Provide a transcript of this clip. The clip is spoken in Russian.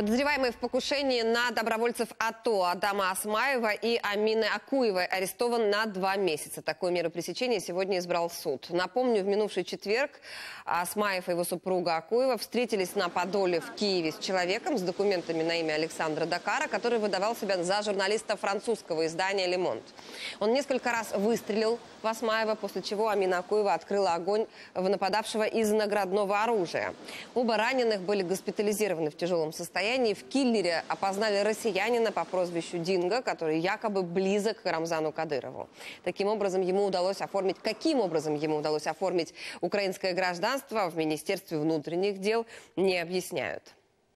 Подозреваемые в покушении на добровольцев АТО Адама Асмаева и Амины Акуевой арестован на два месяца. Такое меру пресечения сегодня избрал суд. Напомню, в минувший четверг Асмаев и его супруга Акуева встретились на Подоле в Киеве с человеком с документами на имя Александра Дакара, который выдавал себя за журналиста французского издания «Лемонт». Он несколько раз выстрелил в Асмаева, после чего Амина Акуева открыла огонь в нападавшего из наградного оружия. Оба раненых были госпитализированы в тяжелом состоянии состоянии в киллере опознали россиянина по прозвищу Динго, который якобы близок к Рамзану Кадырову. Таким образом, ему удалось оформить, каким образом ему удалось оформить украинское гражданство в Министерстве внутренних дел, не объясняют.